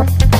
Bye.